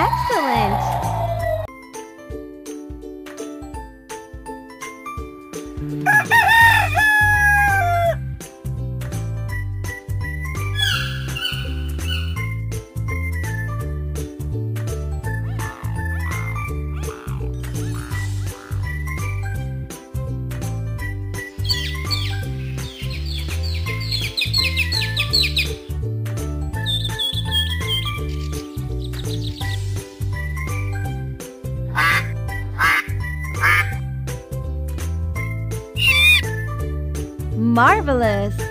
Excellent! Marvelous!